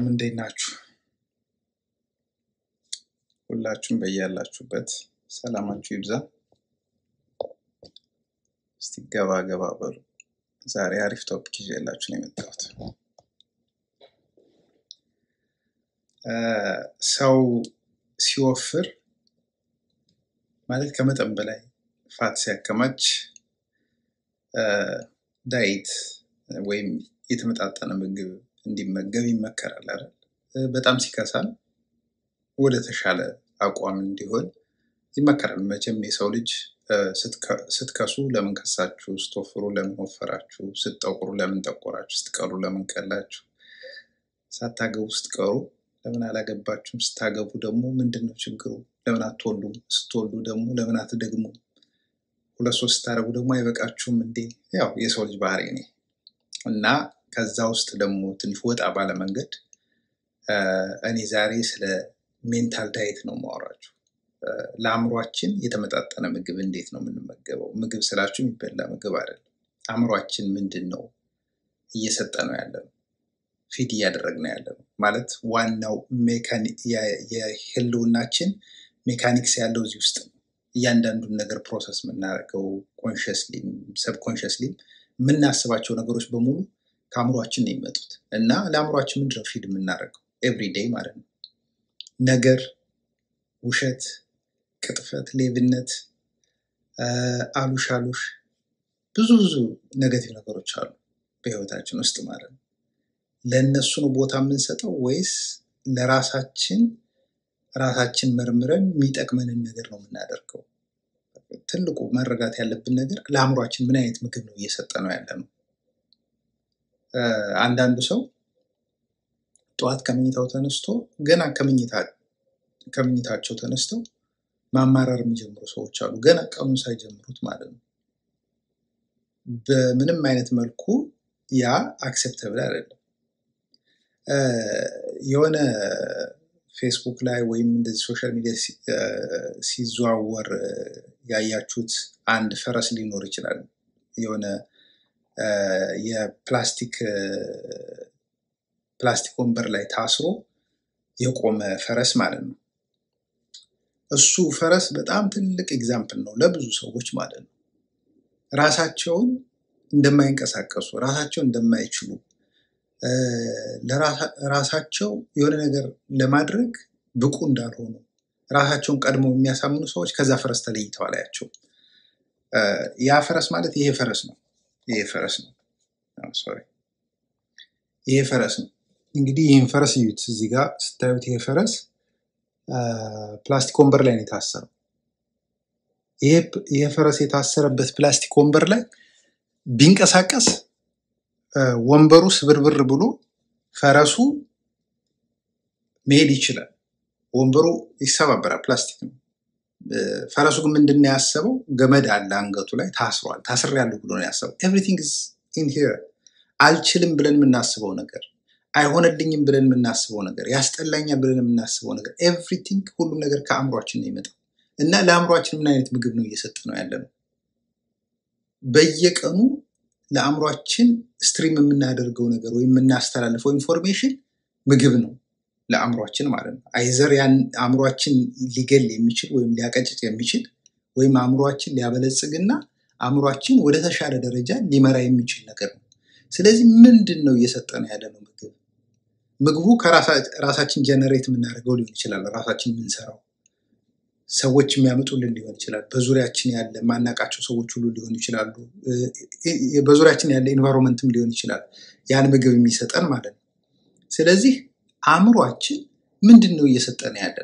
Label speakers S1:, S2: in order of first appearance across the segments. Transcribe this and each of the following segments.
S1: ሰላም እንዴት ናችሁ? ሁላችሁም በያላችሁበት ሰላማችሁ ይብዛ። እስቲ ገባ ገባ በሉ። ዛሬ አሪፍ ቶፒክ ይዤላችሁ ነው የመጣሁት። ሰው ሲወፍር ማለት ከመጠን በላይ ፋት ሲያከማች ዳይት ወይም የተመጣጠነ ምግብ እንዲመገብ ይመከራል አይደል? በጣም ሲከሳል ወደ ተሻለ አቋም እንዲሆን ይመከራል። መቼም የሰው ልጅ ስትከሱ ለምን ከሳችሁ፣ ስትወፍሩ ለምን ወፈራችሁ፣ ስትጠቁሩ ለምን ጠቆራችሁ፣ ስትቀሉ ለምን ቀላችሁ፣ ሳታገቡ ስትቀሩ ለምን አላገባችሁም፣ ስታገቡ ደግሞ ምንድን ነው ችግሩ፣ ለምን አትወልዱም፣ ስትወልዱ ደግሞ ለምን አትደግሙም፣ ሁለት ሶስት ስታደርጉ ደግሞ አይበቃችሁም እንዴ? ያው የሰው ልጅ ባህሪ ነው። እና ከዛ ውስጥ ደግሞ ትንሽ ወጣ ባለ መንገድ እ፣ እኔ ዛሬ ስለ mental diet ነው የማወራችሁ። እ፣ ለአእምሯችን የተመጣጠነ ምግብ እንዴት ነው የምንመገበው? ምግብ ስላችሁ የሚበላ ምግብ አይደለም። አእምሯችን ምንድን ነው እየሰጠነው ያለነው feed እያደረግን ያለ ነው ማለት ዋናው የህልውናችን mechanics ያለው እዚህ ውስጥ ነው። እያንዳንዱን ነገር process የምናደርገው consciously ም subconsciously ም የምናስባቸው ነገሮች በሙሉ ከአእምሯችን ነው የሚመጡት እና ለአእምሯችን ምንድነው feed የምናደርገው every day ማለት ነው ነገር ውሸት፣ ቅጥፈት፣ ሌብነት፣ አሉሽ አሉሽ ብዙ ብዙ negative ነገሮች አሉ በህይወታችን ውስጥ ማለት ነው። ለእነሱ ነው ቦታ የምንሰጠው ወይስ ለራሳችን ራሳችን መርምረን የሚጠቅመንን ነገር ነው የምናደርገው? ትልቁ መረዳት ያለብን ነገር ለአእምሯችን ምን አይነት ምግብ ነው እየሰጠ ነው ያለ ነው። አንዳንዱ ሰው ጠዋት ከምኝታው ተነስቶ ገና ከምኝታ ከምኝታቸው ተነስተው ማማረር የሚጀምሩ ሰዎች አሉ። ገና ቀኑን ሳይጀምሩት ማለት ነው። በምንም አይነት መልኩ ያ acceptable አይደለም። የሆነ ፌስቡክ ላይ ወይም እንደዚህ social media ሲዘዋወር ያያችሁት አንድ ፈረስ ሊኖር ይችላል። የሆነ የፕላስቲክ ፕላስቲክ ወንበር ላይ ታስሮ የቆመ ፈረስ ማለት ነው። እሱ ፈረስ በጣም ትልቅ example ነው ለብዙ ሰዎች ማለት ነው። ራሳቸውን እንደማይንቀሳቀሱ፣ ራሳቸውን እንደማይችሉ ራሳቸው የሆነ ነገር ለማድረግ ብቁ እንዳልሆኑ ራሳቸውን ቀድመው የሚያሳምኑ ሰዎች ከዛ ፈረስ ተለይተው አላያቸውም። እ፣ ያ ፈረስ ማለት ይሄ ፈረስ ነው። ይሄ ፈረስ ነው። ሶሪ ይሄ ፈረስ ነው። እንግዲህ ይህን ፈረስ እዩት። እዚህ ጋር ስታዩት ይሄ ፈረስ ፕላስቲክ ወንበር ላይ ነው የታሰረው። ይሄ ፈረስ የታሰረበት ፕላስቲክ ወንበር ላይ ቢንቀሳቀስ ወንበሩ ስብርብር ብሎ ፈረሱ መሄድ ይችላል። ወንበሩ ይሰባበራል፣ ፕላስቲክ ነው። ፈረሱ ግን ምንድን ነው ያሰበው? ገመድ አለ አንገቱ ላይ ታስሯል። ታስሬያለሁ ብሎ ነው ያሰበው። Everything is in here። አልችልም ብለን የምናስበው ነገር፣ አይሆንልኝም ብለን የምናስበው ነገር፣ ያስጠላኛል ብለን የምናስበው ነገር፣ everything ሁሉም ነገር ከአእምሯችን ነው የሚመጣው እና ለአእምሯችን ምን አይነት ምግብ ነው እየሰጠነው ያለነው? በየቀኑ ለአእምሯችን stream የምናደርገው ነገር ወይም የምናስተላልፈው information ምግብ ነው ለአእምሯችን ማለት ነው። Either ያን አእምሯችን ሊገል የሚችል ወይም ሊያቀጭጭ የሚችል ወይም አእምሯችን ሊያበለጽግና አእምሯችን ወደ ተሻለ ደረጃ ሊመራ የሚችል ነገር ነው። ስለዚህ ምንድን ነው እየሰጠን ያለነው ምግብ? ምግቡ ከራሳችን generate የምናደርገው ሊሆን ይችላል። ራሳችን የምንሰራው ሰዎች የሚያመጡልን ሊሆን ይችላል። በዙሪያችን ያለ ማናቃቸው ሰዎች ሁሉ ሊሆኑ ይችላሉ። በዙሪያችን ያለ environment ም ሊሆን ይችላል ያን ምግብ የሚሰጠን ማለት ነው። ስለዚህ አእምሯችን ምንድን ነው እየሰጠን ያለ?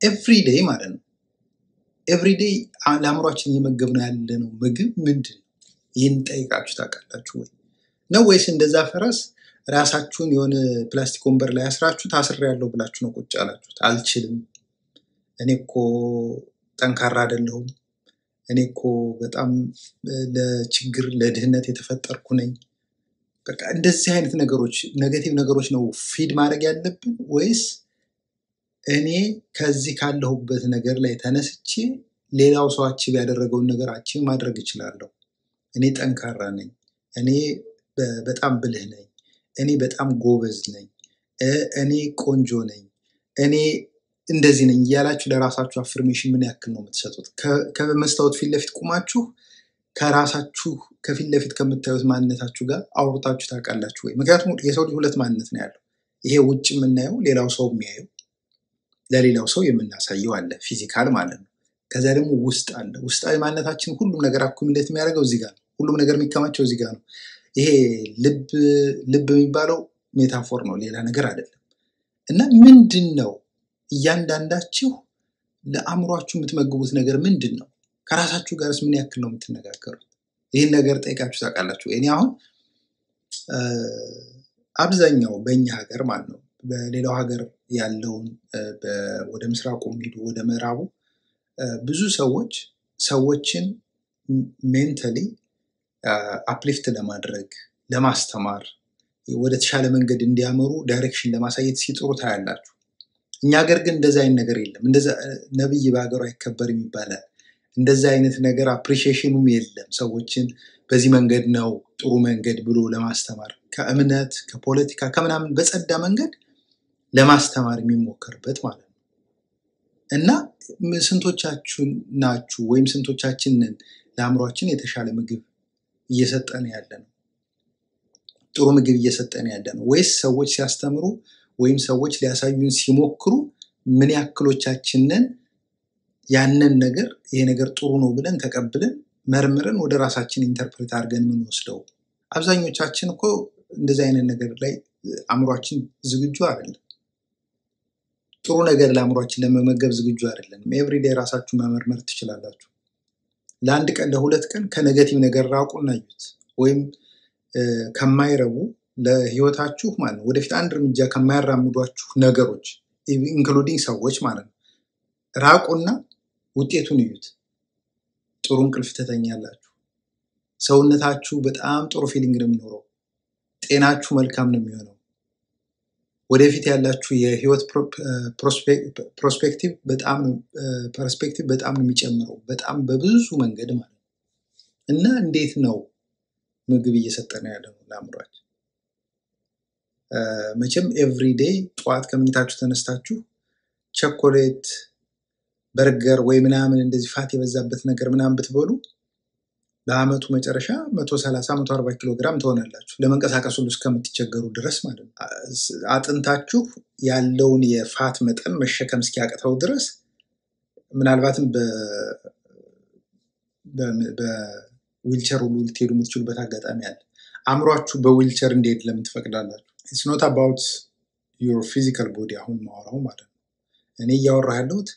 S1: Every day ማለት ነው። Every day ለአእምሯችን እየመገብነው ያለነው ምግብ ምንድን ነው? ይህን ጠይቃችሁ ታውቃላችሁ ወይ? ነው ወይስ እንደዛ ፈረስ ራሳችሁን የሆነ ፕላስቲክ ወንበር ላይ አስራችሁ ታስሬያለሁ ብላችሁ ነው ቁጭ ያላችሁት? አልችልም፣ እኔ እኮ ጠንካራ አይደለሁም፣ እኔ እኮ በጣም ለችግር ለድህነት የተፈጠርኩ ነኝ። በቃ እንደዚህ አይነት ነገሮች negative ነገሮች ነው feed ማድረግ ያለብን? ወይስ እኔ ከዚህ ካለሁበት ነገር ላይ ተነስቼ ሌላው ሰው achieve ያደረገውን ነገር achieve ማድረግ እችላለሁ፣ እኔ ጠንካራ ነኝ፣ እኔ በጣም ብልህ ነኝ፣ እኔ በጣም ጎበዝ ነኝ፣ እኔ ቆንጆ ነኝ፣ እኔ እንደዚህ ነኝ እያላችሁ ለራሳችሁ affirmation ምን ያክል ነው የምትሰጡት? ከመስታወት ፊት ለፊት ቁማችሁ ከራሳችሁ ከፊት ለፊት ከምታዩት ማንነታችሁ ጋር አውርታችሁ ታውቃላችሁ ወይ? ምክንያቱም የሰው ልጅ ሁለት ማንነት ነው ያለው። ይሄ ውጭ የምናየው ሌላው ሰው የሚያየው ለሌላው ሰው የምናሳየው አለ፣ physical ማለት ነው። ከዚያ ደግሞ ውስጥ አለ። ውስጣዊ ማንነታችን ሁሉም ነገር accumulate የሚያደርገው እዚህ ጋር ነው። ሁሉም ነገር የሚከማቸው እዚህ ጋር ነው። ይሄ ልብ ልብ የሚባለው metaphor ነው፣ ሌላ ነገር አይደለም። እና ምንድን ነው እያንዳንዳችሁ ለአእምሯችሁ የምትመግቡት ነገር ምንድን ነው? ከራሳችሁ ጋርስ ምን ያክል ነው የምትነጋገሩት? ይህን ነገር ጠይቃችሁ ታውቃላችሁ? እኔ አሁን አብዛኛው በእኛ ሀገር ማለት ነው በሌላው ሀገር ያለውን ወደ ምስራቁ ሂዱ ወደ ምዕራቡ ብዙ ሰዎች ሰዎችን mentally uplift ለማድረግ ለማስተማር ወደ ተሻለ መንገድ እንዲያመሩ direction ለማሳየት ሲጥሩ ታያላችሁ። እኛ ሀገር ግን እንደዛ አይነት ነገር የለም። ነብይ በሀገሩ አይከበርም ይባላል። እንደዛ አይነት ነገር appreciation ኡም የለም። ሰዎችን በዚህ መንገድ ነው ጥሩ መንገድ ብሎ ለማስተማር ከእምነት ከፖለቲካ ከምናምን በጸዳ መንገድ ለማስተማር የሚሞከርበት ማለት ነው። እና ስንቶቻችሁ ናችሁ ወይም ስንቶቻችንን ለአእምሯችን የተሻለ ምግብ እየሰጠን ያለ ነው? ጥሩ ምግብ እየሰጠን ያለ ነው ወይስ ሰዎች ሲያስተምሩ ወይም ሰዎች ሊያሳዩን ሲሞክሩ ምን ያክሎቻችንን ያንን ነገር ይሄ ነገር ጥሩ ነው ብለን ተቀብለን መርምረን ወደ ራሳችን ኢንተርፕሬት አድርገን የምንወስደው? አብዛኞቻችን እኮ እንደዚህ አይነት ነገር ላይ አእምሯችን ዝግጁ አይደለም። ጥሩ ነገር ለአእምሯችን ለመመገብ ዝግጁ አይደለንም። everyday ራሳችሁ መመርመር ትችላላችሁ። ለአንድ ቀን ለሁለት ቀን ከ negative ነገር ራቁና እዩት። ወይም ከማይረቡ ለህይወታችሁ ማለት ነው ወደፊት አንድ እርምጃ ከማያራምዷችሁ ነገሮች including ሰዎች ማለት ነው ራቁና ውጤቱን እዩት። ጥሩ እንቅልፍ ትተኛላችሁ። ሰውነታችሁ በጣም ጥሩ feeling ነው የሚኖረው። ጤናችሁ መልካም ነው የሚሆነው። ወደፊት ያላችሁ የህይወት prospective በጣም perspective በጣም ነው የሚጨምረው። በጣም በብዙ መንገድ ማለት ነው። እና እንዴት ነው ምግብ እየሰጠን ያለ ነው ለአእምሯችን? መቼም everyday ጠዋት ከመኝታችሁ ተነስታችሁ ቸኮሌት፣ በርገር ወይ ምናምን እንደዚህ fat የበዛበት ነገር ምናምን ብትበሉ በአመቱ መጨረሻ መቶ ሰላሳ መቶ አርባ ኪሎ ግራም ትሆናላችሁ ለመንቀሳቀስ ሁሉ እስከምትቸገሩ ድረስ ማለት ነው። አጥንታችሁ ያለውን የ fat መጠን መሸከም እስኪያቅተው ድረስ ምናልባትም በዊልቸር ሁሉ ልትሄዱ የምትችሉበት አጋጣሚ አለ። አእምሯችሁ በዊልቸር እንዲሄድ ለምን ትፈቅዳላችሁ? it's not about your physical body አሁን ማወራው ማለት ነው። እኔ እያወራሁ ያለሁት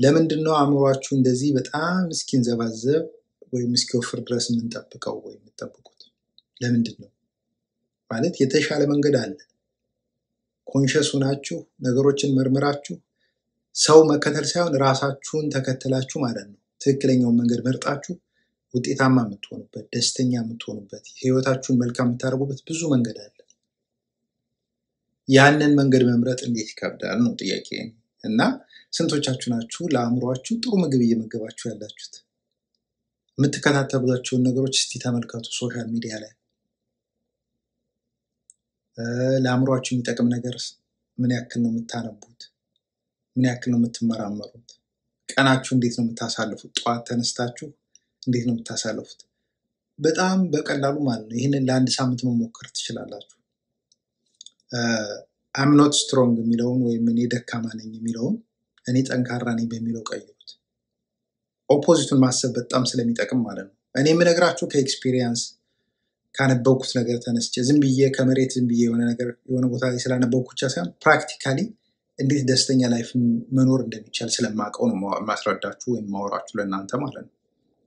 S1: ለምንድን ነው አእምሯችሁ እንደዚህ በጣም እስኪንዘባዘብ ወይም እስኪወፍር ድረስ የምንጠብቀው ወይም የምትጠብቁት? ለምንድን ነው ማለት የተሻለ መንገድ አለ። conscious ሆናችሁ ነገሮችን መርምራችሁ ሰው መከተል ሳይሆን ራሳችሁን ተከትላችሁ ማለት ነው። ትክክለኛውን መንገድ መርጣችሁ ውጤታማ የምትሆኑበት፣ ደስተኛ የምትሆኑበት፣ ህይወታችሁን መልካም የምታደርጉበት ብዙ መንገድ አለ። ያንን መንገድ መምረጥ እንዴት ይከብዳል ነው ጥያቄ። እና ስንቶቻችሁ ናችሁ ለአእምሯችሁ ጥሩ ምግብ እየመገባችሁ ያላችሁት? የምትከታተሏቸውን ነገሮች እስቲ ተመልከቱ። social media ላይ ለአእምሯችሁ የሚጠቅም ነገር ምን ያክል ነው የምታነቡት? ምን ያክል ነው የምትመራመሩት? ቀናችሁ እንዴት ነው የምታሳልፉት? ጠዋት ተነስታችሁ እንዴት ነው የምታሳልፉት? በጣም በቀላሉ ማለት ነው። ይህንን ለአንድ ሳምንት መሞከር ትችላላችሁ። I'm not strong የሚለውን ወይም እኔ ደካማ ነኝ የሚለውን እኔ ጠንካራ ነኝ በሚለው ቀይሩት። opposite ኡን ማሰብ በጣም ስለሚጠቅም ማለት ነው። እኔ የምነግራችሁ ከ experience ካነበብኩት ነገር ተነስቼ ዝም ብዬ ከመሬት ዝም ብዬ የሆነ ነገር የሆነ ቦታ ላይ ስላነበብኩ ብቻ ሳይሆን practically እንዴት ደስተኛ life መኖር እንደሚቻል ስለማውቀው ነው ማስረዳችሁ ወይም ማወራችሁ ለእናንተ ማለት ነው።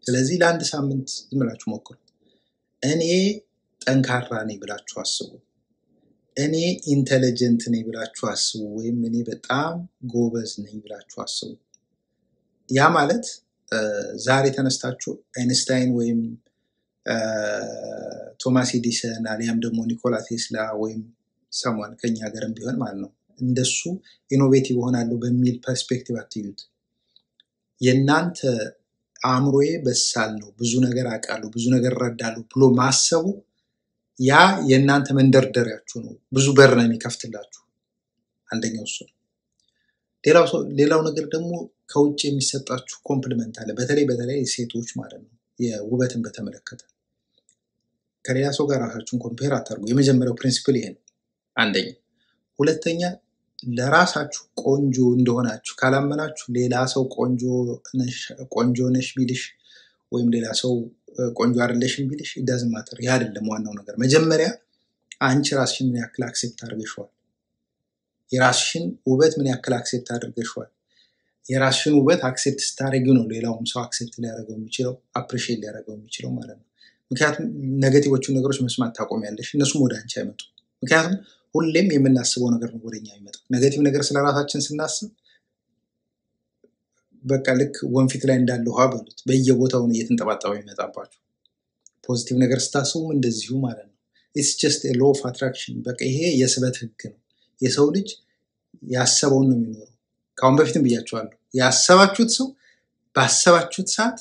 S1: ስለዚህ ለአንድ ሳምንት ዝም ብላችሁ ሞክሩት። እኔ ጠንካራ ነኝ ብላችሁ አስቡ። እኔ intelligent ነኝ ብላችሁ አስቡ። ወይም እኔ በጣም ጎበዝ ነኝ ብላችሁ አስቡ። ያ ማለት ዛሬ ተነስታችሁ አይንስታይን ወይም ቶማስ ኤዲሰን አሊያም ደግሞ ኒኮላ ቴስላ ወይም someone ከኛ ሀገርም ቢሆን ማለት ነው እንደሱ innovative ሆናለሁ በሚል perspective አትዩት። የእናንተ አእምሮዬ በሳል ነው፣ ብዙ ነገር አውቃለሁ፣ ብዙ ነገር እረዳለሁ ብሎ ማሰቡ ያ የእናንተ መንደርደሪያችሁ ነው። ብዙ በር ነው የሚከፍትላችሁ። አንደኛው እሱ ነው። ሌላው ነገር ደግሞ ከውጭ የሚሰጣችሁ compliment አለ። በተለይ በተለይ ሴቶች ማለት ነው የውበትን በተመለከተ ከሌላ ሰው ጋር ራሳችሁን compare አታርጉ። የመጀመሪያው principle ይሄ ነው። አንደኛ። ሁለተኛ ለራሳችሁ ቆንጆ እንደሆናችሁ ካላመናችሁ ሌላ ሰው ቆንጆ ነሽ ቢልሽ ወይም ሌላ ሰው ቆንጆ አይደለሽም ቢልሽ it doesn't matter። ይህ አይደለም ዋናው ነገር። መጀመሪያ አንቺ ራስሽን ምን ያክል accept አድርገሽዋል? የራስሽን ውበት ምን ያክል accept አድርገሽዋል? የራስሽን ውበት accept ስታደርጊው ነው ሌላውም ሰው accept ሊያደርገው የሚችለው appreciate ሊያደርገው የሚችለው ማለት ነው። ምክንያቱም negative ኦቹን ነገሮች መስማት ታቆሚያለሽ፣ እነሱም ወደ አንቺ አይመጡም። ምክንያቱም ሁሌም የምናስበው ነገር ነው ወደኛ የሚመጣው። negative ነገር ስለ ራሳችን ስናስብ በቃ ልክ ወንፊት ላይ እንዳለ ውሃ በሉት በየቦታው ነው እየተንጠባጠበ የሚመጣባቸው። positive ነገር ስታስቡም እንደዚሁ ማለት ነው። it's just law of attraction። በቃ ይሄ የስበት ህግ ነው። የሰው ልጅ ያሰበውን ነው የሚኖረው። ከአሁን በፊትም ብያቸዋለሁ። ያሰባችሁት ሰው ባሰባችሁት ሰዓት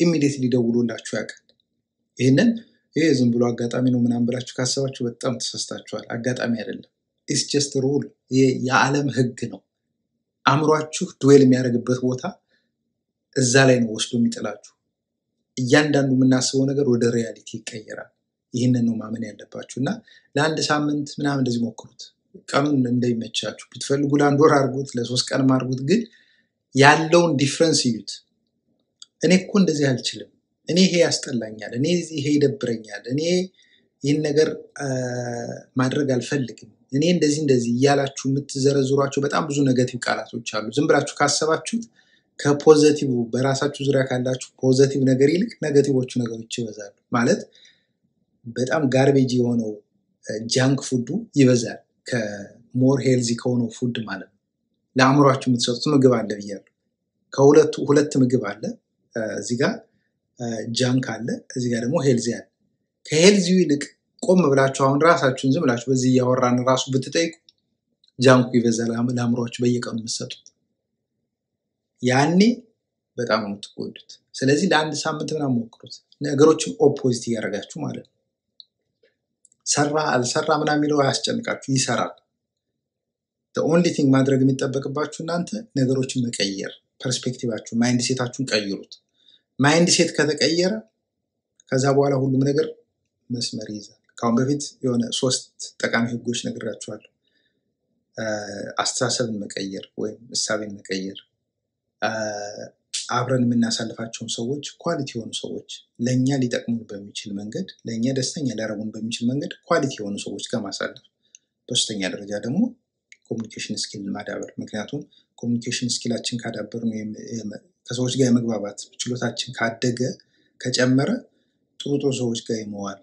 S1: immediate ሊደውሉላችሁ ያውቃል። ይህንን ይሄ ዝም ብሎ አጋጣሚ ነው ምናምን ብላችሁ ካሰባችሁ በጣም ተሳስታችኋል። አጋጣሚ አይደለም። it's just rule፣ የዓለም ህግ ነው። አእምሯችሁ dwell የሚያደርግበት ቦታ እዛ ላይ ነው ወስዶ የሚጥላችሁ። እያንዳንዱ የምናስበው ነገር ወደ reality ይቀየራል። ይህንን ነው ማመን ያለባችሁ እና ለአንድ ሳምንት ምናምን እንደዚህ ሞክሩት። ቀኑን እንደሚመቻችሁ ብትፈልጉ ለአንድ ወር አድርጉት፣ ለሶስት ቀንም አድርጉት። ግን ያለውን difference እዩት። እኔ እኮ እንደዚህ አልችልም፣ እኔ ይሄ ያስጠላኛል፣ እኔ ይሄ ይደብረኛል፣ እኔ ይህን ነገር ማድረግ አልፈልግም፣ እኔ እንደዚህ እንደዚህ እያላችሁ የምትዘረዝሯቸው በጣም ብዙ negative ቃላቶች አሉ። ዝም ብላችሁ ካሰባችሁት ከ positive በራሳችሁ ዙሪያ ካላችሁ positive ነገር ይልቅ negative ኦቹ ነገሮች ይበዛሉ። ማለት በጣም garbage የሆነው junk food ኡ ይበዛል ከ more healthy ከሆነው food ማለት ነው። ለአእምሯችሁ የምትሰጡት ምግብ አለ ብያለሁ። ከሁለቱ ሁለት ምግብ አለ እዚህ ጋር junk አለ፣ እዚህ ጋር ደግሞ healthy አለ። ከ healthy ው ይልቅ ቆም ብላችሁ አሁን ራሳችሁን ዝም ብላችሁ በዚህ እያወራን ራሱ ብትጠይቁ junk ኩ ይበዛል ለአእምሯችሁ በየቀኑ የምትሰጡት ያኔ በጣም ነው የምትጎዱት። ስለዚህ ለአንድ ሳምንት ምናምን ሞክሩት። ነገሮችን opposite እያደረጋችሁ ማለት ነው። ሰራ አልሰራ ምናምን የሚለው አያስጨንቃችሁ፣ ይሰራል። only thing ማድረግ የሚጠበቅባችሁ እናንተ ነገሮችን መቀየር፣ perspective ኣችሁ፣ mindset ኣችሁን ቀይሩት። mindset ከተቀየረ ከዛ በኋላ ሁሉም ነገር መስመር ይይዛል። ከአሁን በፊት የሆነ ሶስት ጠቃሚ ህጎች ነግራችኋለሁ። አስተሳሰብን መቀየር ወይም እሳቤን መቀየር አብረን የምናሳልፋቸውን ሰዎች quality የሆኑ ሰዎች ለእኛ ሊጠቅሙን በሚችል መንገድ ለእኛ ደስተኛ ሊያደርጉን በሚችል መንገድ quality የሆኑ ሰዎች ጋር ማሳለፍ። በሶስተኛ ደረጃ ደግሞ communication skill ማዳበር። ምክንያቱም communication skill ኣችን ካዳበርን ወይም ከሰዎች ጋር የመግባባት ችሎታችን ካደገ ከጨመረ ጥሩ ጥሩ ሰዎች ጋር የመዋል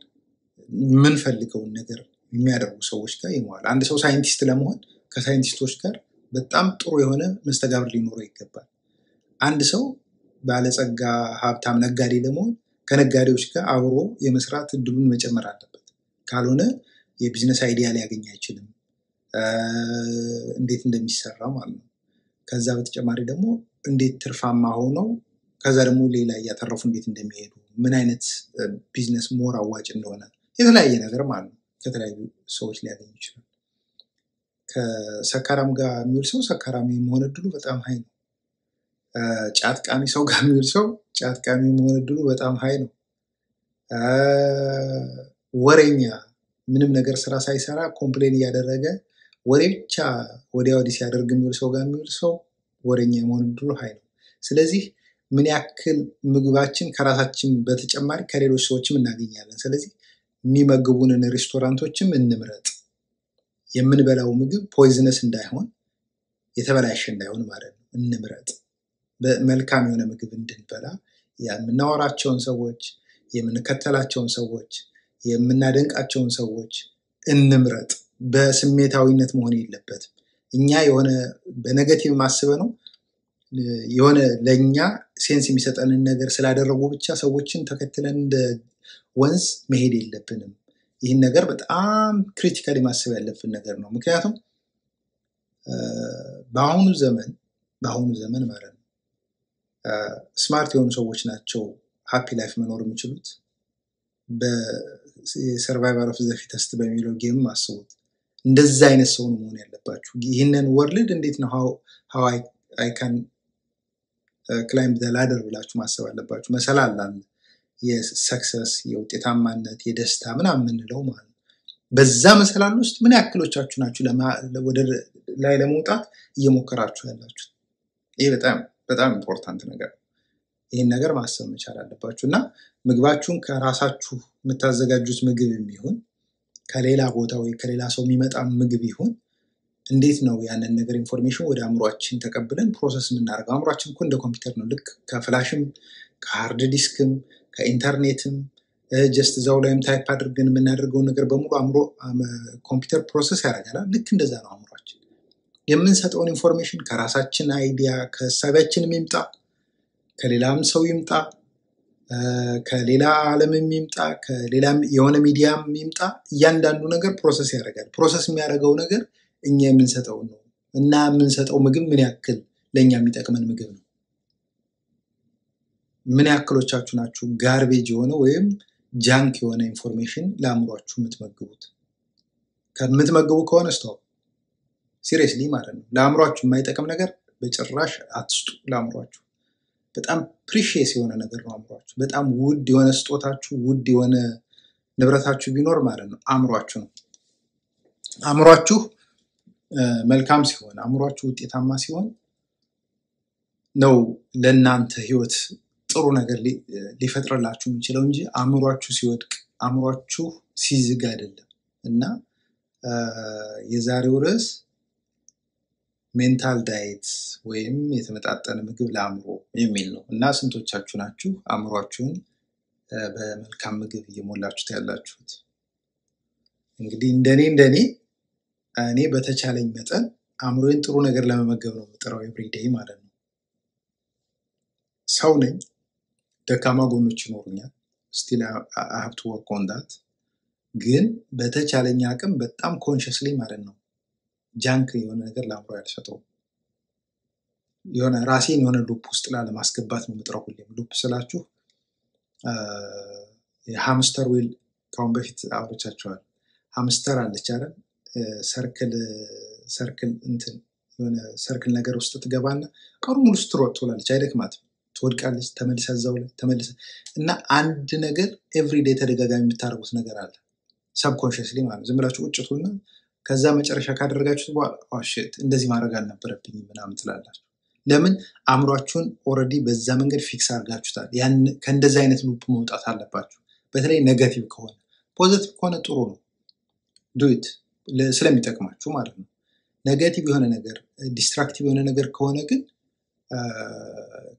S1: የምንፈልገውን ነገር የሚያደርጉ ሰዎች ጋር የመዋል አንድ ሰው scientist ለመሆን ከ scientist ኦች ጋር በጣም ጥሩ የሆነ መስተጋብር ሊኖረው ይገባል። አንድ ሰው ባለጸጋ ሀብታም ነጋዴ ለመሆን ከነጋዴዎች ጋር አብሮ የመስራት እድሉን መጨመር አለበት። ካልሆነ የ business idea ሊያገኝ አይችልም፣ እንዴት እንደሚሰራ ማለት ነው። ከዛ በተጨማሪ ደግሞ እንዴት ትርፋማ ሆነው ከዛ ደግሞ ሌላ እያተረፉ እንዴት እንደሚሄዱ ምን አይነት business more አዋጭ እንደሆነ የተለያየ ነገር ማለት ነው ከተለያዩ ሰዎች ሊያገኝ ይችላል። ከሰካራም ጋር የሚውል ሰው ሰካራም የመሆን እድሉ በጣም high ነው። ጫት ቃሚ ሰው ጋር የሚውል ሰው ጫት ቃሚ የመሆን እድሉ በጣም high ነው። ወሬኛ ምንም ነገር ስራ ሳይሰራ complain እያደረገ ወሬ ብቻ ወዲያ ወዲህ ሲያደርግ የሚውል ሰው ጋር የሚውል ሰው ወሬኛ የመሆን እድሉ high ነው። ስለዚህ ምን ያክል ምግባችን ከራሳችን በተጨማሪ ከሌሎች ሰዎችም እናገኛለን። ስለዚህ የሚመግቡንን ሬስቶራንቶችም እንምረጥ። የምንበላው ምግብ poisonous እንዳይሆን የተበላሸ እንዳይሆን ማለት ነው እንምረጥ። መልካም የሆነ ምግብ እንድንበላ የምናወራቸውን ሰዎች፣ የምንከተላቸውን ሰዎች፣ የምናደንቃቸውን ሰዎች እንምረጥ። በስሜታዊነት መሆን የለበትም። እኛ የሆነ በ negative ማሰብ ነው የሆነ ለእኛ sense የሚሰጠንን ነገር ስላደረጉ ብቻ ሰዎችን ተከትለን ወንዝ መሄድ የለብንም። ይህን ነገር በጣም critically ማሰብ ያለብን ነገር ነው። ምክንያቱም በአሁኑ ዘመን በአሁኑ ዘመን ማለት ነው smart የሆኑ ሰዎች ናቸው happy life መኖር የሚችሉት። በ survival of the በሚለው game አስቡት። እንደዛ አይነት ሰው ነው መሆን ያለባችሁ። ይህንን world እንዴት ነው how I can climb the ብላችሁ ማሰብ አለባችሁ። መሰላል አለ የ success የውጤታማነት የደስታ ምናምን የምንለው ማለት ነው። በዛ መሰላል ውስጥ ምን ያክሎቻችሁ ናችሁ ወደ ላይ ለመውጣት እየሞከራችሁ ያላችሁት? ይህ በጣም በጣም important ነገር ይህን ነገር ማሰብ መቻል አለባችሁ እና ምግባችሁን ከራሳችሁ የምታዘጋጁት ምግብ የሚሆን ከሌላ ቦታ ወይ ከሌላ ሰው የሚመጣ ምግብ ይሁን እንዴት ነው ያንን ነገር information ወደ አእምሯችን ተቀብለን process የምናደርገው? አእምሯችን እኮ እንደ ኮምፒውተር ነው። ልክ ከ flash ም ከ hard disk ም ከኢንተርኔትም just እዛው ላይም type አድርገን የምናደርገውን ነገር በሙሉ አእምሮ ኮምፒውተር process ያደርጋል። ልክ እንደዛ ነው አእምሯችን። የምንሰጠውን information ከራሳችን idea ከሀሳባችንም ይምጣ ከሌላም ሰው ይምጣ ከሌላ ዓለምም ይምጣ ከሌላም የሆነ ሚዲያም ይምጣ እያንዳንዱ ነገር process ያደርጋል። process የሚያደርገው ነገር እኛ የምንሰጠው ነው እና የምንሰጠው ምግብ ምን ያክል ለእኛ የሚጠቅመን ምግብ ነው። ምን ያክሎቻችሁ ናችሁ garbage የሆነ ወይም junk የሆነ information ለአእምሯችሁ የምትመግቡት? ከምትመግቡ ከሆነ stop seriously ማለት ነው። ለአእምሯችሁ የማይጠቅም ነገር በጭራሽ አትስጡ ለአእምሯችሁ። በጣም precious የሆነ ነገር ነው አእምሯችሁ። በጣም ውድ የሆነ ስጦታችሁ፣ ውድ የሆነ ንብረታችሁ ቢኖር ማለት ነው አእምሯችሁ ነው። አእምሯችሁ መልካም ሲሆን፣ አእምሯችሁ ውጤታማ ሲሆን ነው ለእናንተ ህይወት ጥሩ ነገር ሊፈጥርላችሁ የሚችለው እንጂ አእምሯችሁ ሲወድቅ፣ አእምሯችሁ ሲዝግ አይደለም። እና የዛሬው ርዕስ ሜንታል ዳየት ወይም የተመጣጠነ ምግብ ለአእምሮ የሚል ነው እና ስንቶቻችሁ ናችሁ አእምሯችሁን በመልካም ምግብ እየሞላችሁት ያላችሁት? እንግዲህ እንደኔ እንደኔ እኔ በተቻለኝ መጠን አእምሮዬን ጥሩ ነገር ለመመገብ ነው የምጥረው everyday ማለት ነው። ሰው ነኝ፣ ደካማ ጎኖች ይኖሩኛል። still have to work on that። ግን በተቻለኝ አቅም በጣም consciously ማለት ነው junk የሆነ ነገር ለአእምሮዬ ያልሰጠው የሆነ ራሴን የሆነ loop ውስጥ ላለማስገባት ነው የምጥረው። ሁሌም loop ስላችሁ የ hamster wheel ከአሁን በፊት አውርቻቸዋል። hamster አለች አይደል? circle circle እንትን የሆነ circle ነገር ውስጥ ትገባና ቀኑ ሙሉ ስትሮጥ ትውላለች፣ አይደክማትም። ትወድቃለች፣ ተመልሳ እዛው ላይ ተመልሳ እና አንድ ነገር everyday ተደጋጋሚ የምታደርጉት ነገር አለ subconsciously ማለት ነው። ዝም ብላችሁ ቁጭ ትሉና ከዛ መጨረሻ ካደረጋችሁት በኋላ "oh shit እንደዚህ ማድረግ አልነበረብኝም ምናምን ትላላችሁ። ለምን አእምሯችሁን already በዛ መንገድ fix አድርጋችሁታል። ያን ከእንደዚህ አይነት loop መውጣት አለባችሁ። በተለይ negative ከሆነ positive ከሆነ ጥሩ ነው do it ስለሚጠቅማችሁ ማለት ነው። negative የሆነ ነገር destructive የሆነ ነገር ከሆነ ግን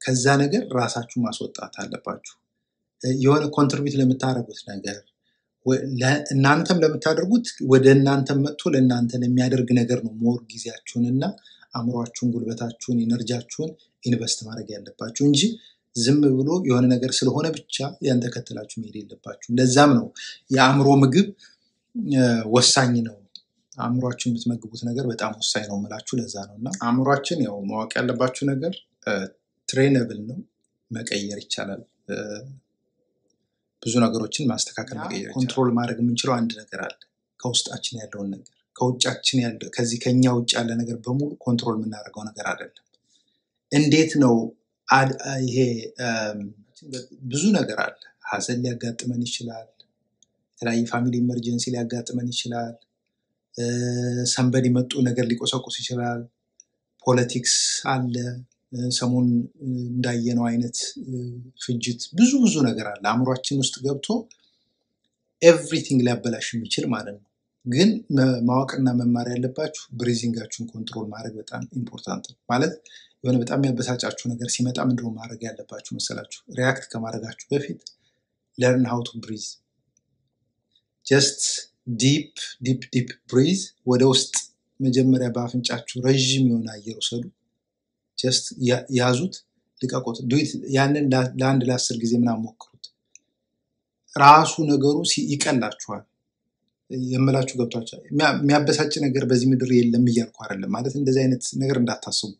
S1: ከዛ ነገር ራሳችሁ ማስወጣት አለባችሁ። የሆነ contribute ለምታደርጉት ነገር እናንተም ለምታደርጉት ወደ እናንተም መጥቶ ለእናንተ ለሚያደርግ ነገር ነው more ጊዜያችሁንና አእምሯችሁን፣ ጉልበታችሁን፣ energy ያችሁን invest ማድረግ ያለባችሁ እንጂ ዝም ብሎ የሆነ ነገር ስለሆነ ብቻ ያን መሄድ የለባችሁ። ለዛም ነው የአእምሮ ምግብ ወሳኝ ነው። አእምሯችን የምትመግቡት ነገር በጣም ወሳኝ ነው የምላችሁ ለዛ ነው። እና አእምሯችን ያው ማወቅ ያለባችሁ ነገር trainable ነው፣ መቀየር ይቻላል። ብዙ ነገሮችን ማስተካከል መቀየር control ማድረግ የምንችለው አንድ ነገር አለ፣ ከውስጣችን ያለውን ነገር። ከውጫችን ያለ ከዚህ ከኛ ውጭ ያለ ነገር በሙሉ control የምናደርገው ነገር አይደለም። እንዴት ነው ይሄ ብዙ ነገር አለ። ሀዘን ሊያጋጥመን ይችላል። የተለያየ family emergency ሊያጋጥመን ይችላል። somebody መጥቶ ነገር ሊቆሰቁስ ይችላል። politics አለ። እ፣ እንዳየነው አይነት ፍጅት፣ ብዙ ብዙ ነገር አለ አእምሯችን ውስጥ ገብቶ everything ሊያበላሽ የሚችል ማለት ነው። ግን ማወቅና መማር ያለባችሁ breathing አችሁን control ማድረግ በጣም important ነው። ማለት የሆነ በጣም የሚያበሳጫችሁ ነገር ሲመጣ ምንድነው ማድረግ ያለባችሁ መሰላችሁ? react ከማድረጋችሁ በፊት learn how to breathe just deep deep deep breath ወደ ውስጥ መጀመሪያ በአፍንጫችሁ ረዥም የሆነ አየር ውሰዱ። just ያዙት፣ ልቀቁት። do it ያንን ለአንድ ለአስር ጊዜ ምናምን ሞክሩት። ራሱ ነገሩ ይቀላችኋል። የምላችሁ ገብቷችኋል። የሚያ- የሚያበሳጭ ነገር በዚህ ምድር የለም እያልኩ አይደለም። ማለት እንደዚህ አይነት ነገር እንዳታስቡ።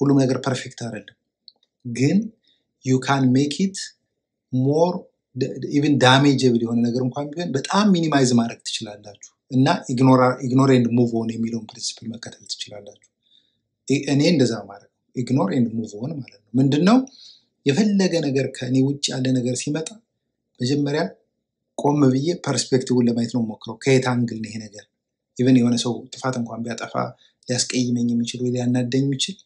S1: ሁሉም ነገር perfect አይደለም፣ ግን you can make it more even damageable የሆነ ነገር እንኳን ቢሆን በጣም minimize ማድረግ ትችላላችሁ። እና ignore and move on የሚለውን principle መከተል ትችላላችሁ። እኔ እንደዛ ማድረግ ignore and move on ማለት ነው። ምንድን ነው የፈለገ ነገር ከእኔ ውጭ ያለ ነገር ሲመጣ መጀመሪያ ቆም ብዬ perspective ን ለማየት ነው የምሞክረው። ከየት angle ነው ይሄ ነገር even የሆነ ሰው ጥፋት እንኳን ቢያጠፋ ሊያስቀይመኝ የሚችል ወይ ሊያናደኝ የሚችል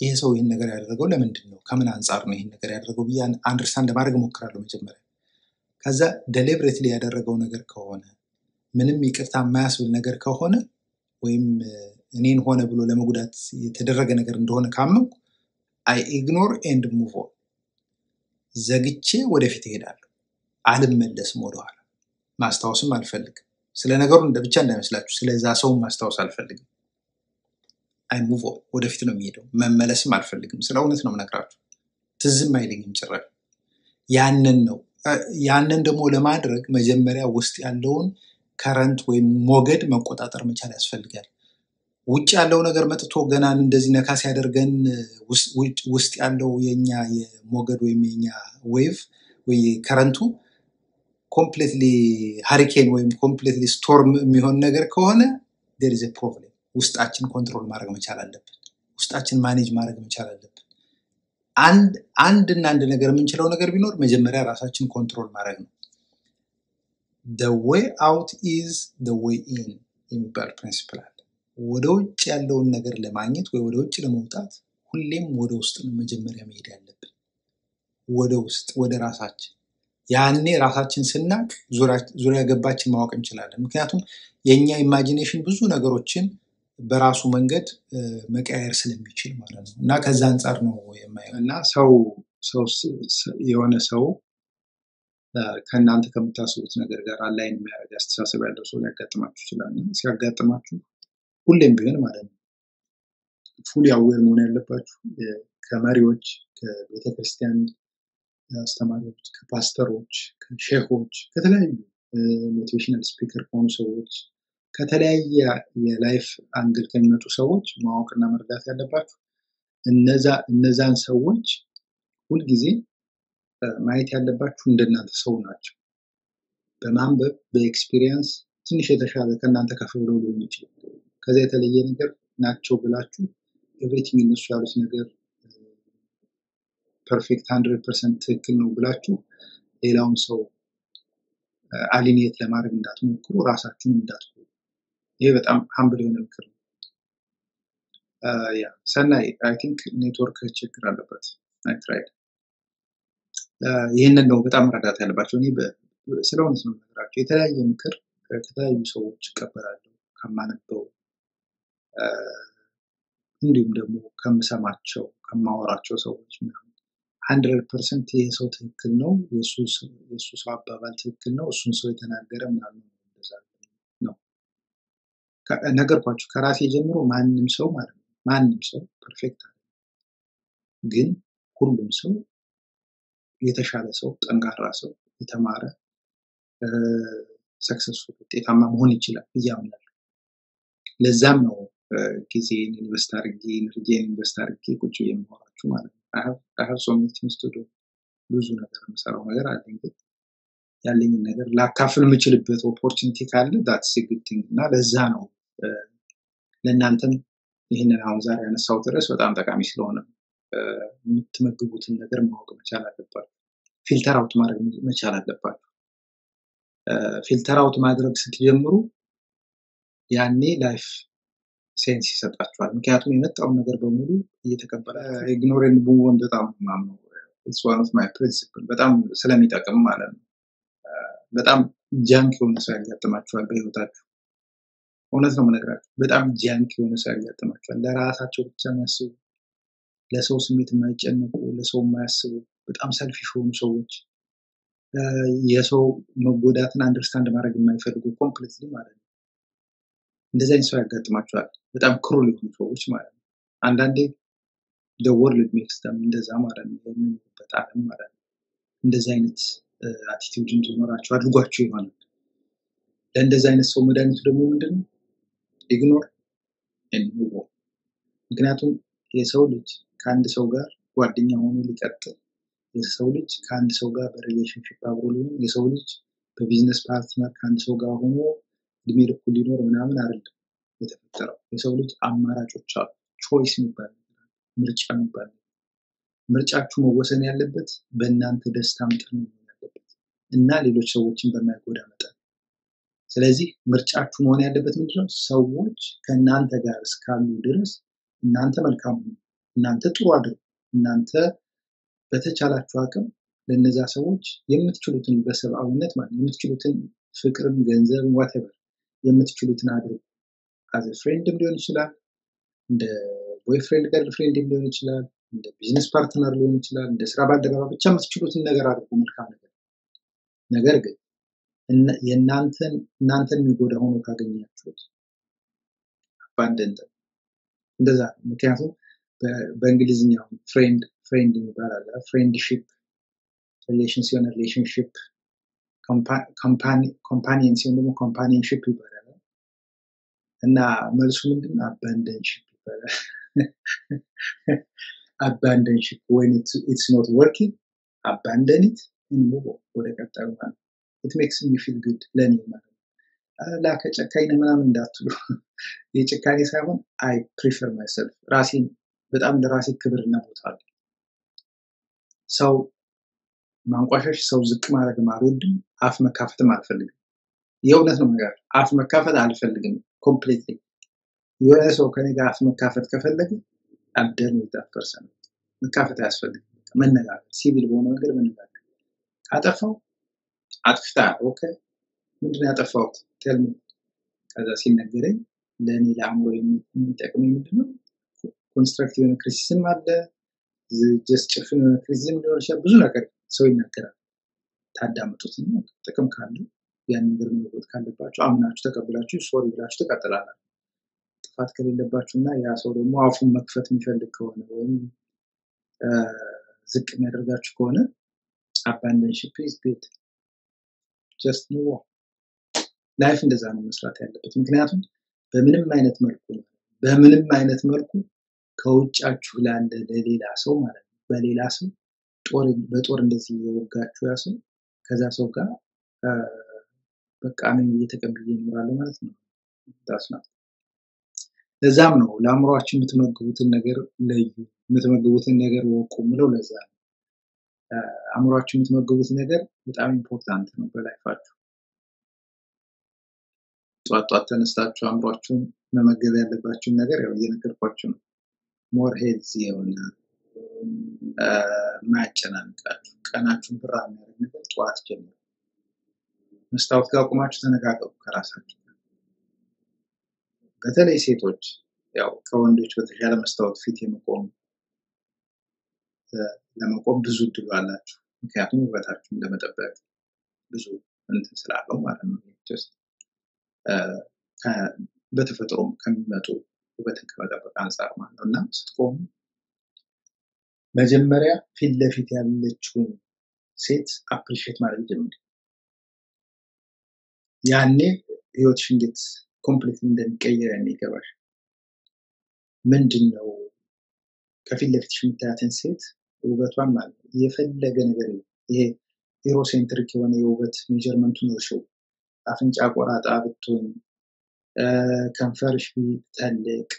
S1: ይሄ ሰው ይህን ነገር ያደረገው ለምንድን ነው? ከምን አንጻር ነው ይህን ነገር ያደረገው ብዬ understand ለማድረግ እሞክራለሁ መጀመሪያ። ከዛ deliberately ያደረገው ነገር ከሆነ ምንም ይቅርታ የማያስብል ነገር ከሆነ ወይም እኔን ሆነ ብሎ ለመጉዳት የተደረገ ነገር እንደሆነ ካመንኩ I ignore and move on ዘግቼ ወደፊት እሄዳለሁ። አልመለስም ወደኋላ። ማስታወስም አልፈልግም። ስለ ነገሩ ብቻ እንዳይመስላችሁ፣ ስለዛ ሰውም ማስታወስ አልፈልግም። I move on ወደፊት ነው የሚሄደው። መመለስም አልፈልግም። ስለ እውነት ነው የምነግራችሁ። ትዝም አይለኝም ጭራሽ። ያንን ነው ያንን ደግሞ ለማድረግ መጀመሪያ ውስጥ ያለውን current ወይም ሞገድ መቆጣጠር መቻል ያስፈልጋል። ውጭ ያለው ነገር መጥቶ ገና እንደዚህ ነካ ሲያደርገን ውስጥ ያለው የኛ የሞገድ ወይም የኛ wave ወይ current ኡ completely hurricane ወይም completely storm የሚሆን ነገር ከሆነ there's problem። ውስጣችን control ማድረግ መቻል አለብን። ውስጣችን manage ማድረግ መቻል አለብን። አንድ እና አንድ ነገር የምንችለው ነገር ቢኖር መጀመሪያ ራሳችን control ማድረግ ነው። out is the way in የሚባል principle አለ። ወደ ውጭ ያለውን ነገር ለማግኘት ወይ ወደ ውጭ ለመውጣት ሁሌም ወደ ውስጥ ነው መጀመሪያ መሄድ ያለብን። ወደ ውስጥ ወደ ራሳችን። ያኔ ራሳችን ስናቅ ዙሪያ ገባችን ማወቅ እንችላለን። ምክንያቱም የእኛ imagination ብዙ ነገሮችን በራሱ መንገድ መቀያየር ስለሚችል ማለት ነው እና ከዛ አንጻር ነው የማየው እና ሰው የሆነ ሰው ከእናንተ ከምታስቡት ነገር ጋር align የሚያደርግ አስተሳሰብ ያለው ሰው ሊያጋጥማችሁ ይችላል። ሲያጋጥማችሁ ሁሌም ቢሆን ማለት ነው fully aware መሆን ያለባችሁ ከመሪዎች፣ ከቤተክርስቲያን አስተማሪዎች፣ ከፓስተሮች፣ ከሼኮች፣ ከተለያዩ motivational speaker ከሆኑ ሰዎች ከተለያየ የ life angle ከሚመጡ ሰዎች ማወቅና መረዳት ያለባችሁ እነዛ እነዛን ሰዎች ሁልጊዜ ማየት ያለባችሁ እንደናንተ ሰው ናቸው። በማንበብ በ experience ትንሽ የተሻለ ከእናንተ ከፍ ብለው ሊሆን ይችላል። ከዛ የተለየ ነገር ናቸው ብላችሁ everything እነሱ ያሉት ነገር perfect hundred percent ትክክል ነው ብላችሁ ሌላውን ሰው alienate ለማድረግ እንዳትሞክሩ፣ ራሳችሁን እንዳትጎዱ። ይሄ በጣም humble የሆነ ምክር ነው። yeah ሰናይ I think ኔትወርክ ችግር አለበት። I tried ይህንን ነው በጣም መረዳት ያለባቸው። እኔ ስለ እውነት የምነግራቸው። የተለያየ ምክር ከተለያዩ ሰዎች እቀበላለሁ ከማነበው እንዲሁም ደግሞ ከምሰማቸው ከማወራቸው ሰዎች hundred percent ይህ ሰው ትክክል ነው፣ የእሱ ሰው አባባል ትክክል ነው፣ እሱን ሰው የተናገረ ምናምን ነው እንደዛ ነው። ከ- ነገርኳችሁ ከራሴ ጀምሮ ማንም ሰው ማለት ነው ማንም ሰው perfect አለ፣ ግን ሁሉም ሰው የተሻለ ሰው፣ ጠንካራ ሰው፣ የተማረ successful ውጤታማ መሆን ይችላል ብዬ አምናለሁ። ለዛም ነው ጊዜን invest አድርጌ energy ን invest አድርጌ ቁጭ የማወራችሁ ማለት ነው። have so many ብዙ ነገር የምሰራው ነገር አለኝ፣ ግን ያለኝን ነገር ላካፍል የምችልበት opportunity ካለ that's good እና ለዛ ነው ለእናንተም ይህንን አሁን ዛሬ ያነሳሁት ርዕስ በጣም ጠቃሚ ስለሆነ የምትመግቡትን ነገር ማወቅ መቻል አለባችሁ። filter out ማድረግ መቻል አለባችሁ። filter out ማድረግ ስትጀምሩ ያኔ life sense ይሰጣችኋል። ምክንያቱም የመጣውን ነገር በሙሉ እየተቀበለ ignorance ቡንቦን በጣም ነው የማምነው። it's one of my principle በጣም ስለሚጠቅም ማለት ነው። በጣም junk የሆነ ሰው ያጋጥማችኋል በህይወታችሁ። እውነት ነው የምነግራችሁ። በጣም junk የሆነ ሰው ያጋጥማችኋል። ለራሳቸው ብቻ የሚያስቡ፣ ለሰው ስሜት የማይጨነቁ፣ ለሰው የማያስቡ በጣም selfish የሆኑ ሰዎች የሰው መጎዳትን understand ማድረግ የማይፈልጉ completely ማለት ነው። እንደዚህ አይነት ሰው ያጋጥማችኋል። በጣም cruel የሆኑ ሰዎች ማለት ነው። አንዳንዴ world makes እንደዛ ማለት ነው። የሚኖሩበት ዓለም ማለት ነው። እንደዚህ አይነት attitude እንዲኖራቸው አድርጓቸው ይሆናል። ለእንደዚህ አይነት ሰው መድኃኒቱ ደግሞ ምንድን ነው? ignore ኑሮ። ምክንያቱም የሰው ልጅ ከአንድ ሰው ጋር ጓደኛ ሆኖ ሊቀጥል፣ የሰው ልጅ ከአንድ ሰው ጋር በ relationship አብሮ ሊሆን፣ የሰው ልጅ በ business partner ከአንድ ሰው ጋር ሆኖ እድሜ ልኩ ሊኖር ምናምን አይደለም የተፈጠረው። የሰው ልጅ አማራጮች አሉ። choice የሚባል ምርጫ የሚባል ምርጫችሁ መወሰን ያለበት በእናንተ ደስታ መጠን መሆን ያለበት እና ሌሎች ሰዎችን በማይጎዳ መጠን። ስለዚህ ምርጫችሁ መሆን ያለበት ምንድነው? ሰዎች ከእናንተ ጋር እስካሉ ድረስ እናንተ መልካም ሁኑ፣ እናንተ ጥሩ አድርጉ፣ እናንተ በተቻላችሁ አቅም ለእነዛ ሰዎች የምትችሉትን በሰብአዊነት ማለት የምትችሉትን ፍቅርን፣ ገንዘብን፣ ዋቴቨር የምትችሉትን አድርጉ። as a friend ም ሊሆን ይችላል፣ እንደ boyfriend girlfriend ም ሊሆን ይችላል፣ እንደ business partner ሊሆን ይችላል፣ እንደ ስራ ባልደረባ ብቻ የምትችሉትን ነገር አድርጉ፣ መልካም ነገር። ነገር ግን የእናንተን እናንተን የሚጎዳ ሆኖ ካገኛችሁት abandon it እንደዛ ነው። ምክንያቱም በ- በእንግሊዝኛው friend friend የሚባል አለ friendship relation ሲሆን relationship companion ሲሆን ደግሞ companionship ይባላል እና መልሱ ምንድን ነው? abandonship ይባላል። abandonship when it's not working abandon it move ወደ ቀጣዩ ማለት it makes me feel good ለእኔ ማለት ነው። ላ ከጨካኝ ነህ ምናምን እንዳትሉ የጭካኔ ሳይሆን I prefer myself ራሴን በጣም ለራሴ ክብርና ቦታ አለ። ሰው ማንቋሸሽ፣ ሰው ዝቅ ማድረግ አልወድም። አፍ መካፈትም አልፈልግም። የእውነት ነው ነገር አፍ መካፈት አልፈልግም completely። የሆነ ሰው ከኔ ጋር አፍ መካፈት ከፈለገ abandon with that person መካፈት አያስፈልግም። መነጋገር፣ ሲቪል በሆነ ነገር መነጋገር። ካጠፋው አጥፍታ okay፣ ምንድነው ያጠፋሁት tell me። ከዛ ሲነገረኝ ለእኔ ለአእምሮ የሚ- የሚጠቅመኝ ምንድነው constructive የሆነ criticism አለ just ጭፍን የሆነ criticism ሊሆን ይችላል። ብዙ ነገር ሰው ይናገራል። ታዳምጡት እና ጥቅም ካለው ያን ነገር መለወጥ ካለባችሁ አምናችሁ ተቀብላችሁ sorry ብላችሁ ትቀጥላላችሁ። ጥፋት ከሌለባችሁ እና ያ ሰው ደግሞ አፉን መክፈት የሚፈልግ ከሆነ ወይም ዝቅ የሚያደርጋችሁ ከሆነ abandonship is good just ኑሮ life እንደዛ ነው መስራት ያለበት። ምክንያቱም በምንም አይነት መልኩ በምንም አይነት መልኩ ከውጫችሁ ላለ ለሌላ ሰው ማለት ነው በሌላ ሰው ጦር በጦር እንደዚህ የወጋችሁ ያ ሰው ከዛ ሰው ጋር በቃ እኔ እየተቀብዬ እኖራለሁ ማለት ነው። that's not ለዛም ነው ለአእምሯችሁ የምትመግቡትን ነገር ለዩ፣ የምትመግቡትን ነገር ወቁ ምለው ለዛ ነው። አእምሯችሁ የምትመግቡት ነገር በጣም important ነው በ life ኣችሁ። ጧት ጧት ተነስታችሁ አእምሯችሁን መመገብ ያለባችሁን ነገር ያው እየነገርኳችሁ ነው። more healthy የሆነ አ፣ የማያጨናንቃችሁ ቀናችሁን ብራ የሚያደርግ ነገር ጠዋት ጀምሮ መስታወት ጋር ቁማችሁ ተነጋገሩ ከራሳችሁ በተለይ ሴቶች ያው ከወንዶች በተሻለ መስታወት ፊት የመቆም ለመቆም ብዙ እድሉ አላችሁ። ምክንያቱም ውበታችሁን ለመጠበቅ ብዙ እንትን ስላለው ማለት ነው። በተፈጥሮም ከሚመጡ ውበትን ከመጠበቅ አንጻር ማለት ነው እና ስትቆሙ መጀመሪያ ፊት ለፊት ያለችውን ሴት appreciate ማድረግ ጀምሪ። ያኔ ህይወትሽ እንዴት complete እንደሚቀየር ያኔ ይገባሽ። ምንድን ነው ከፊት ለፊትሽ የምታያትን ሴት ማለት ነው የፈለገ ነገር ይሄ Eurocentric የሆነ የውበት measurement ኡን እርሽው። አፍንጫ ቆራጣ ብትሆን፣ አ፣ ከንፈርሽ ቢተልቅ፣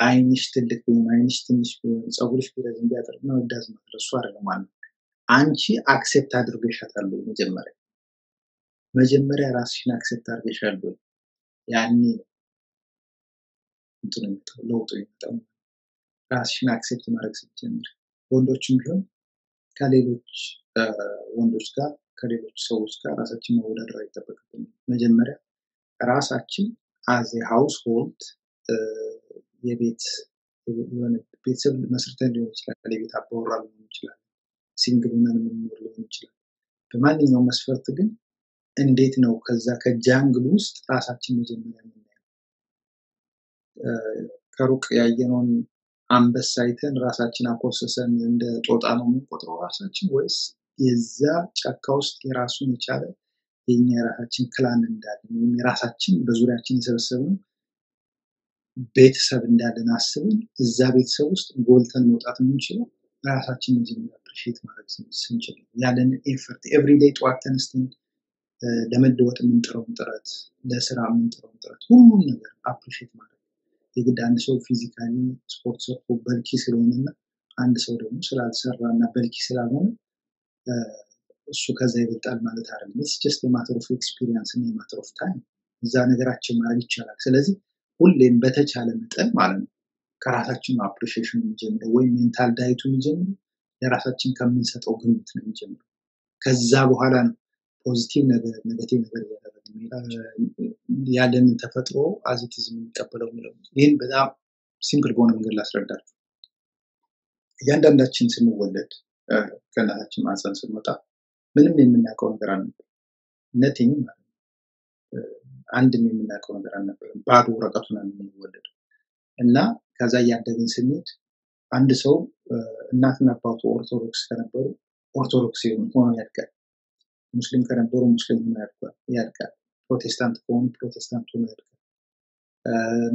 S1: አይንሽ ትልቅ ቢሆን፣ አይንሽ ትንሽ ቢሆን፣ ፀጉርሽ ቢረዝም ቢያጠር no that's እሱ አይደለም ዋናው። አንቺ accept አድርገሻታል? መጀመሪያ መጀመሪያ ራስሽን accept አድርገሻል? ያኔ ለውጡ የሚመጣው። ራስሽን accept ማድረግ ስትጀምር ወንዶችም ቢሆን ከሌሎች ወንዶች ጋር ከሌሎች ሰዎች ጋር ራሳችን መወዳደር አይጠበቅብንም። መጀመሪያ ራሳችን as household የቤት ቤተሰብ መስርተን ሊሆን ይችላል። የቤት አባወራ ሊሆን ይችላል። single ሆነን የምንኖር ሊሆን ይችላል። በማንኛውም መስፈርት ግን እንዴት ነው ከዛ ከ jungle ውስጥ ራሳችን መጀመሪያ የምናየው? ከሩቅ ያየነውን አንበሳ አይተን ራሳችን አኮሰሰን እንደ ጦጣ ነው የምንቆጥረው ራሳችን ወይስ የዛ ጫካ ውስጥ የራሱን የቻለ የኛ የራሳችን clan እንዳለን ወይም የራሳችን በዙሪያችን የሰበሰብነው ቤተሰብ እንዳለን አስበን እዛ ቤተሰብ ውስጥ ጎልተን መውጣት የምንችለው ራሳችን መጀመሪያ appreciate ማድረግ ስን- ስንችል ነው። ያለንን effort everyday ጠዋት ተነስተን ለመለወጥ የምንጥረውን ጥረት፣ ለስራ የምንጥረውን ጥረት ሁሉም ነገር appreciate ማድረግ የግድ አንድ ሰው physically ስፖርት ሰርቶ bulky ስለሆነና አንድ ሰው ደግሞ ስላልሰራ እና bulky ስላልሆነ እሱ ከዛ ይበልጣል ማለት አይደለም። just የ matter of experience እና የ matter of time እዛ ነገራችን ማድረግ ይቻላል። ስለዚህ ሁሌም በተቻለ መጠን ማለት ነው ከራሳችን appreciation የሚጀምረው ወይም mental diet ኡ የሚጀምረው ለራሳችን ከምንሰጠው ግምት ነው የሚጀምረው። ከዛ በኋላ ነው positive ነገር negative ነገር ያለንን ተፈጥሮ as it is የሚቀበለው የሚለው ይህን በጣም simple በሆነ መንገድ ላስረዳችሁ። እያንዳንዳችን ስንወለድ ከእናታችን ማህፀን ስንወጣ ምንም የምናውቀው ነገር አልነበር። nothing ማለት አንድም የምናውቀው ነገር አልነበርም። ባዶ ወረቀት ሆነን የምንወለደው እና ከዛ እያደግን ስንሄድ አንድ ሰው እናትና አባቱ ኦርቶዶክስ ከነበሩ ኦርቶዶክስ ሆኖ ያድጋል። ሙስሊም ከነበሩ ሙስሊም ሆኖ ያድጋል። ፕሮቴስታንት ከሆኑ ፕሮቴስታንት ሆኖ ያድጋል።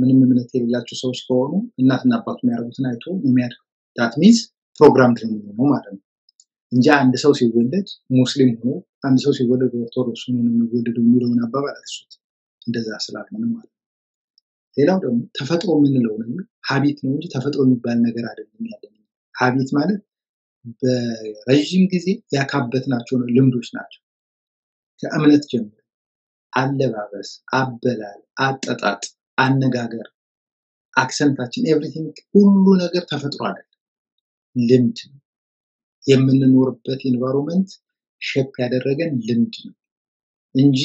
S1: ምንም እምነት የሌላቸው ሰዎች ከሆኑ እናትና አባቱ የሚያደርጉትን አይቶ የሚያድገው። that means program ነው ማለት ነው እንጂ አንድ ሰው ሲወለድ ሙስሊም ሆኖ አንድ ሰው ሲወለድ ኦርቶዶክስ ሆኖ የሚወለደው የሚለውን አባባል እርሱት። እንደዛ ስላልሆነ ማለት ነው። ሌላው ደግሞ ተፈጥሮ የምንለው ነገር habit ነው እንጂ ተፈጥሮ የሚባል ነገር አይደለም ያለን። habit ማለት በረዥም ጊዜ ያካበትናቸው ልምዶች ናቸው። ከእምነት ጀምሮ አለባበስ፣ አበላል፣ አጠጣጥ፣ አነጋገር፣ accent ኣችን፣ everything ሁሉ ነገር ተፈጥሮ አይደለም፣ ልምድ ነው። የምንኖርበት environment shape ያደረገን ልምድ ነው እንጂ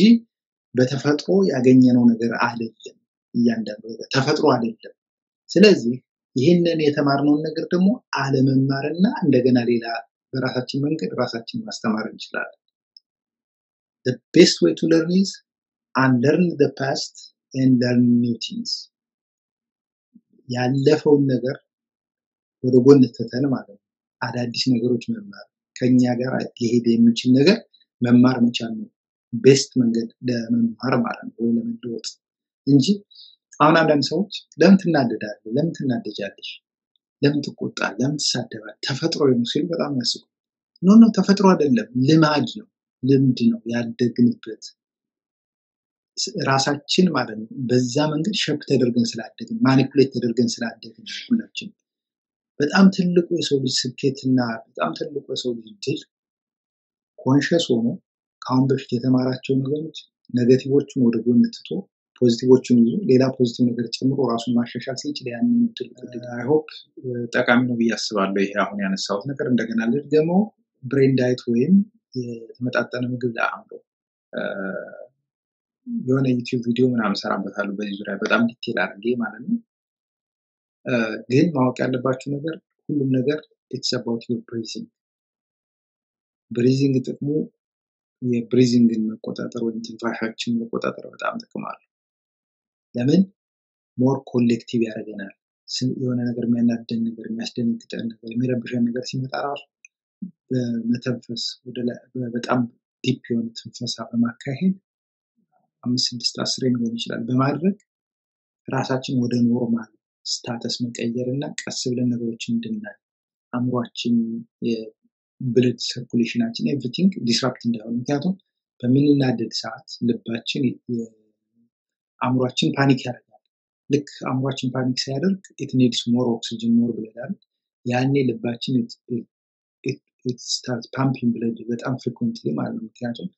S1: በተፈጥሮ ያገኘነው ነገር አይደለም። እያንዳንዱ ነገር ተፈጥሮ አይደለም። ስለዚህ ይህንን የተማርነውን ነገር ደግሞ አለመማርና እንደገና ሌላ በራሳችን መንገድ ራሳችን ማስተማር እንችላለን። The best way to learn is unlearn the past and learn new things. ያለፈውን ነገር ወደ ጎን ትተን ማለት ነው አዳዲስ ነገሮች መማር ከኛ ጋር ሊሄድ የሚችል ነገር መማር መቻል ነው best መንገድ ለመማር ማለት ነው ወይ ለመለወጥ እንጂ አሁን አንዳንድ ሰዎች ለምን ትናደዳለህ? ለምን ትናደጃለሽ? ለምን ትቆጣለህ? ለምን ትሳደባለህ? ተፈጥሮ ነው ሲሉ በጣም ያስቁ። no no ተፈጥሮ አይደለም፣ ልማድ ነው፣ ልምድ ነው ያደግንበት ራሳችን ማለት ነው። በዛ መንገድ shape ተደርገን ስላደግን manipulate ተደርገን ስላደግን ሁላችን በጣም ትልቁ የሰው ልጅ ስኬትና በጣም ትልቁ የሰው ልጅ ድል conscious ሆኖ ከአሁን በፊት የተማራቸው ነገሮች negative ኦቹን ወደ ጎን ትቶ positive ኦቹን ይዞ ሌላ positive ነገር ጨምሮ ራሱን ማሻሻል ሲችል ያን I hope ጠቃሚ ነው ብዬ አስባለሁ። ይሄ አሁን ያነሳሁት ነገር እንደገና ልድገመው። brain diet ወይም የተመጣጠነ ምግብ ለአእምሮ የሆነ ዩቲዩብ ቪዲዮ ምናምን ሰራበታለሁ በዚህ ዙሪያ በጣም detail አድርጌ ማለት ነው። ግን ማወቅ ያለባችሁ ነገር ሁሉም ነገር it's about breathing። breathing ጥቅሙ የ breathing ን መቆጣጠር ወይም ትንፋሻችን መቆጣጠር በጣም ጥቅም አለው። ለምን more collective ያደርገናል። የሆነ ነገር የሚያናደን ነገር፣ የሚያስደነግጠን ነገር፣ የሚረብሸን ነገር ሲመጣ ራሱ በመተንፈስ በጣም deep የሆነ ትንፈሳ በማካሄድ አምስት ስድስት አስሬም ሊሆን ይችላል በማድረግ ራሳችን ወደ normal status መቀየር እና ቀስ ብለን ነገሮችን እንድናይ አእምሯችን የ blood circulation ኣችን everything disrupt እንዳይሆን። ምክንያቱም በምንናደድ ሰዓት ልባችን አእምሯችን panic ያደርጋል። ልክ አእምሯችን panic ሲያደርግ eat more oxygen more አለ። ያኔ ልባችን start pumping blood በጣም frequently ማለት ነው ምክንያቱም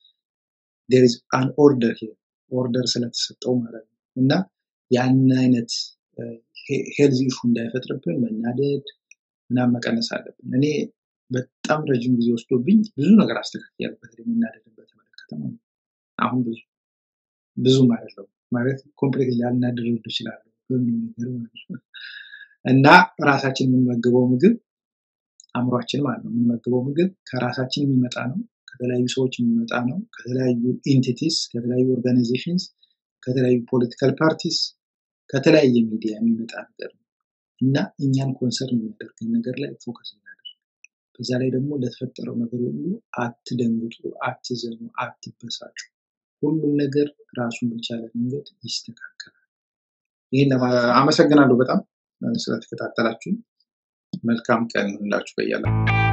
S1: there is an order here order ስለተሰጠው ማለት ነው እና ያን አይነት health issue እንዳይፈጥርብን መናደድ ምናምን መቀነስ አለብን። እኔ በጣም ረጅም ጊዜ ወስዶብኝ ብዙ ነገር አስተካክያለሁ። በተለይ መናደድን በተመለከተ ማለት አሁን ብዙ ብዙም አይደለም ማለት complete ላልናደድ እችላለሁ እና ራሳችን የምንመግበው ምግብ አእምሯችን ማለት ነው የምንመግበው ምግብ ከራሳችን የሚመጣ ነው፣ ከተለያዩ ሰዎች የሚመጣ ነው፣ ከተለያዩ entities፣ ከተለያዩ organizations፣ ከተለያዩ political parties ከተለያየ ሚዲያ የሚመጣ ነገር ነው እና እኛን concern የሚያደርገን ነገር ላይ focus እናደርግ። በዛ ላይ ደግሞ ለተፈጠረው ነገር ሁሉ አትደንግጡ፣ አትዘኑ፣ አትበሳጩ። ሁሉም ነገር ራሱን በቻለ መንገድ ይስተካከላል። ይህን አመሰግናለሁ በጣም ስለተከታተላችሁ። መልካም ቀን ይሁንላችሁ በያላችሁ